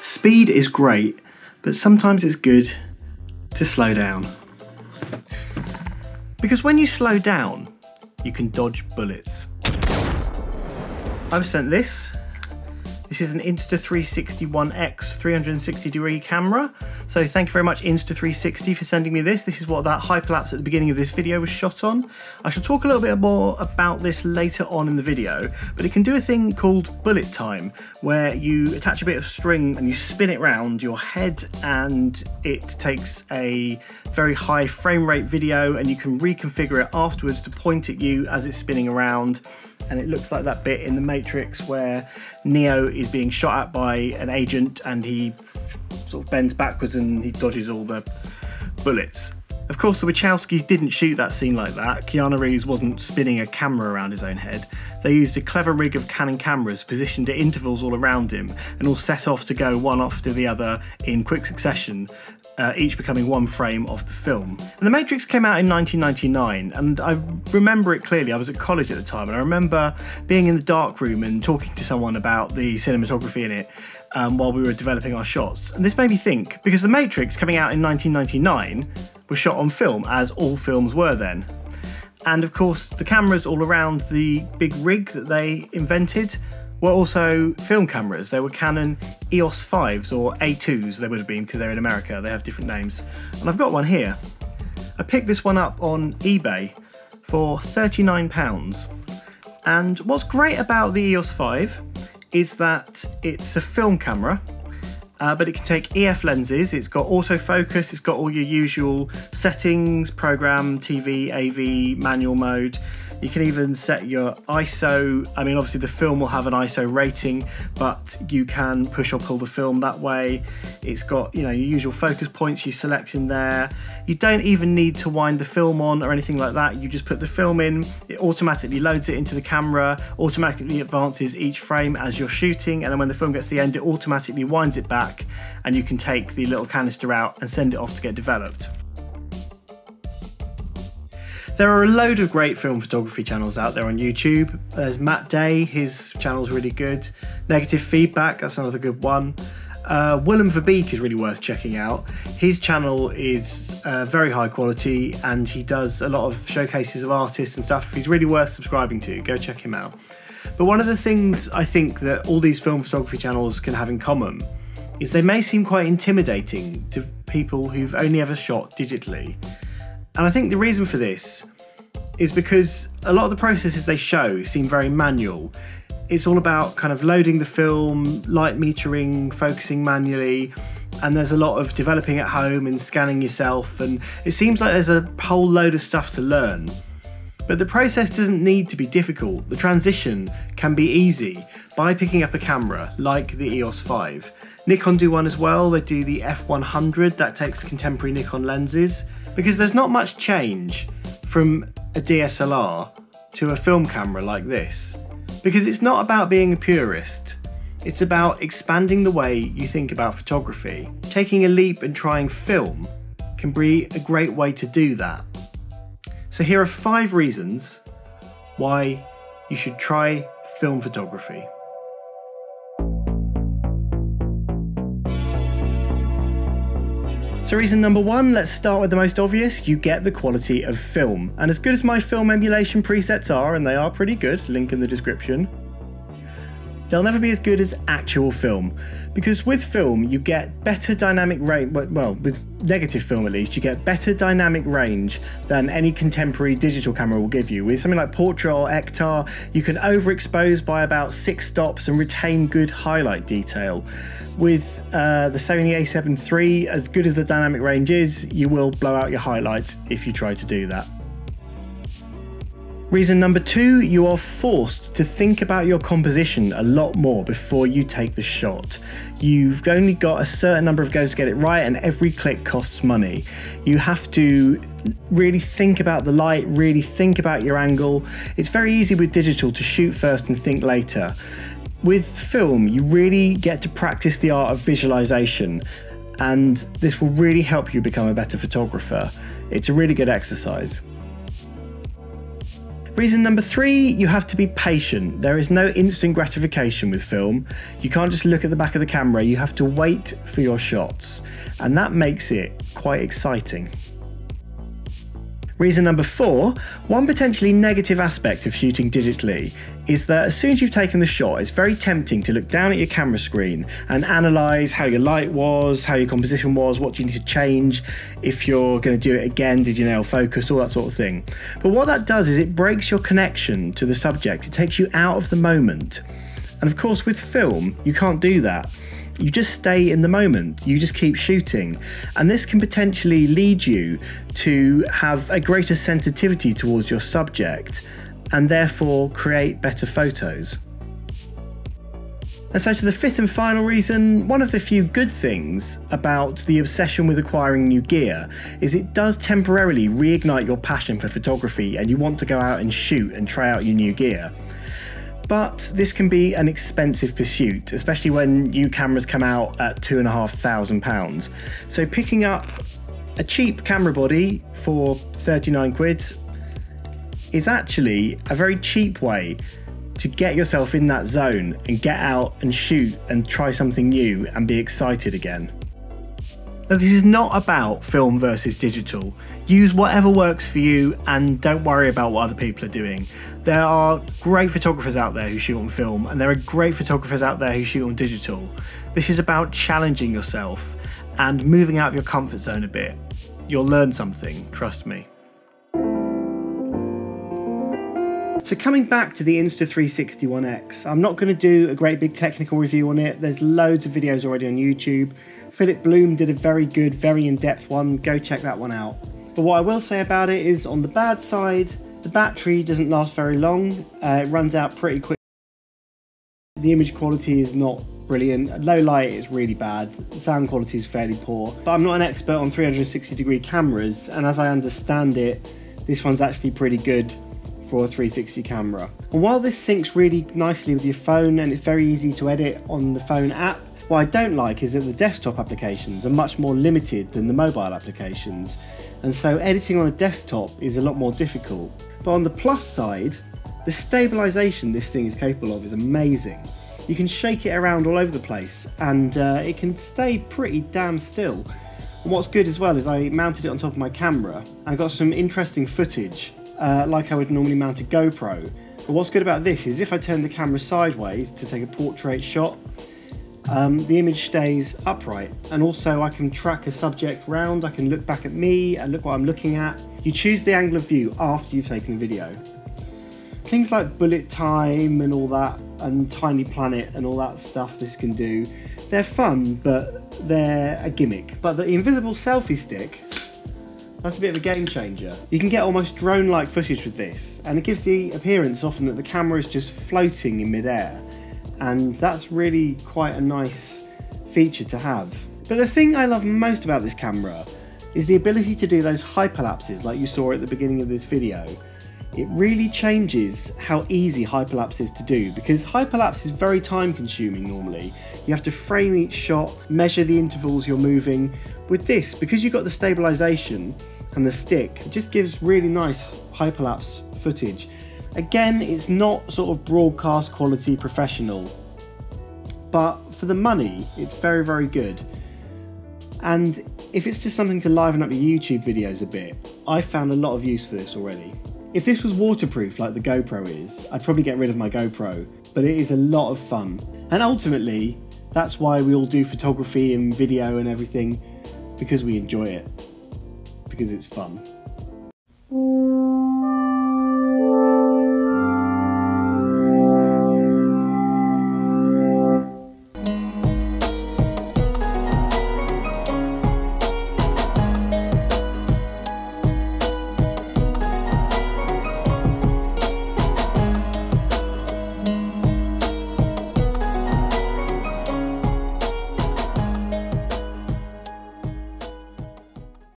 Speed is great, but sometimes it's good to slow down. Because when you slow down, you can dodge bullets. I've sent this this is an Insta360 One X 360 degree camera. So thank you very much Insta360 for sending me this. This is what that hyperlapse at the beginning of this video was shot on. I shall talk a little bit more about this later on in the video, but it can do a thing called bullet time, where you attach a bit of string and you spin it round your head and it takes a very high frame rate video and you can reconfigure it afterwards to point at you as it's spinning around and it looks like that bit in the Matrix where Neo is being shot at by an agent and he sort of bends backwards and he dodges all the bullets. Of course, the Wachowskis didn't shoot that scene like that. Keanu Reeves wasn't spinning a camera around his own head. They used a clever rig of Canon cameras positioned at intervals all around him and all set off to go one after the other in quick succession uh, each becoming one frame of the film. And The Matrix came out in 1999, and I remember it clearly. I was at college at the time, and I remember being in the dark room and talking to someone about the cinematography in it um, while we were developing our shots. And this made me think because The Matrix coming out in 1999 was shot on film, as all films were then. And of course, the cameras all around the big rig that they invented were also film cameras. They were Canon EOS 5s or A2s, they would have been because they're in America, they have different names. And I've got one here. I picked this one up on eBay for £39. And what's great about the EOS 5 is that it's a film camera, uh, but it can take EF lenses, it's got autofocus, it's got all your usual settings, program, TV, AV, manual mode. You can even set your ISO. I mean, obviously, the film will have an ISO rating, but you can push or pull the film that way. It's got, you know, your usual focus points you select in there. You don't even need to wind the film on or anything like that. You just put the film in, it automatically loads it into the camera, automatically advances each frame as you're shooting, and then when the film gets to the end, it automatically winds it back, and you can take the little canister out and send it off to get developed. There are a load of great film photography channels out there on YouTube. There's Matt Day, his channel's really good. Negative Feedback, that's another good one. Uh, Willem Verbeeck is really worth checking out. His channel is uh, very high quality and he does a lot of showcases of artists and stuff. He's really worth subscribing to. Go check him out. But one of the things I think that all these film photography channels can have in common is they may seem quite intimidating to people who've only ever shot digitally. And I think the reason for this is because a lot of the processes they show seem very manual. It's all about kind of loading the film, light metering, focusing manually, and there's a lot of developing at home and scanning yourself, and it seems like there's a whole load of stuff to learn. But the process doesn't need to be difficult. The transition can be easy by picking up a camera like the EOS 5. Nikon do one as well, they do the F100 that takes contemporary Nikon lenses because there's not much change from a DSLR to a film camera like this. Because it's not about being a purist, it's about expanding the way you think about photography. Taking a leap and trying film can be a great way to do that. So here are five reasons why you should try film photography. So reason number one, let's start with the most obvious, you get the quality of film. And as good as my film emulation presets are, and they are pretty good, link in the description, they'll never be as good as actual film. Because with film, you get better dynamic range, well, with negative film at least, you get better dynamic range than any contemporary digital camera will give you. With something like Portra or Ektar, you can overexpose by about six stops and retain good highlight detail with uh, the Sony a7 III, as good as the dynamic range is, you will blow out your highlights if you try to do that. Reason number two, you are forced to think about your composition a lot more before you take the shot. You've only got a certain number of goes to get it right, and every click costs money. You have to really think about the light, really think about your angle. It's very easy with digital to shoot first and think later. With film, you really get to practice the art of visualization, and this will really help you become a better photographer. It's a really good exercise. Reason number three, you have to be patient. There is no instant gratification with film. You can't just look at the back of the camera, you have to wait for your shots. And that makes it quite exciting. Reason number four one potentially negative aspect of shooting digitally is that as soon as you've taken the shot, it's very tempting to look down at your camera screen and analyse how your light was, how your composition was, what you need to change, if you're going to do it again, did you nail focus, all that sort of thing. But what that does is it breaks your connection to the subject, it takes you out of the moment. And of course, with film, you can't do that you just stay in the moment, you just keep shooting. And this can potentially lead you to have a greater sensitivity towards your subject and therefore create better photos. And so, to the fifth and final reason, one of the few good things about the obsession with acquiring new gear is it does temporarily reignite your passion for photography and you want to go out and shoot and try out your new gear. But this can be an expensive pursuit, especially when new cameras come out at two and a half thousand pounds. So picking up a cheap camera body for 39 quid is actually a very cheap way to get yourself in that zone and get out and shoot and try something new and be excited again. Now, this is not about film versus digital. Use whatever works for you and don't worry about what other people are doing. There are great photographers out there who shoot on film, and there are great photographers out there who shoot on digital. This is about challenging yourself and moving out of your comfort zone a bit. You'll learn something, trust me. So coming back to the Insta360 One X, I'm not going to do a great big technical review on it. There's loads of videos already on YouTube. Philip Bloom did a very good, very in-depth one. Go check that one out. But what I will say about it is on the bad side, the battery doesn't last very long. Uh, it runs out pretty quick. The image quality is not brilliant. Low light is really bad. The sound quality is fairly poor. But I'm not an expert on 360 degree cameras, and as I understand it, this one's actually pretty good for a 360 camera. And while this syncs really nicely with your phone and it's very easy to edit on the phone app, what I don't like is that the desktop applications are much more limited than the mobile applications, and so editing on a desktop is a lot more difficult. But on the plus side, the stabilization this thing is capable of is amazing. You can shake it around all over the place and uh, it can stay pretty damn still. And what's good as well is I mounted it on top of my camera and I got some interesting footage uh, like I would normally mount a GoPro. But what's good about this is if I turn the camera sideways to take a portrait shot, um, the image stays upright and also I can track a subject round, I can look back at me and look what I'm looking at. You choose the angle of view after you've taken the video. Things like bullet time and all that and Tiny Planet and all that stuff this can do, they're fun but they're a gimmick. But the invisible selfie stick that's a bit of a game changer. You can get almost drone-like footage with this, and it gives the appearance often that the camera is just floating in midair, and that's really quite a nice feature to have. But the thing I love most about this camera is the ability to do those hyperlapses like you saw at the beginning of this video. It really changes how easy hyperlapse is to do because hyperlapse is very time consuming normally. You have to frame each shot, measure the intervals you're moving. With this, because you've got the stabilization, and the stick. It just gives really nice hyperlapse footage. Again, it's not sort of broadcast quality professional, but for the money, it's very, very good. And if it's just something to liven up your YouTube videos a bit, I've found a lot of use for this already. If this was waterproof like the GoPro is, I'd probably get rid of my GoPro, but it is a lot of fun. And ultimately, that's why we all do photography and video and everything, because we enjoy it because it's fun.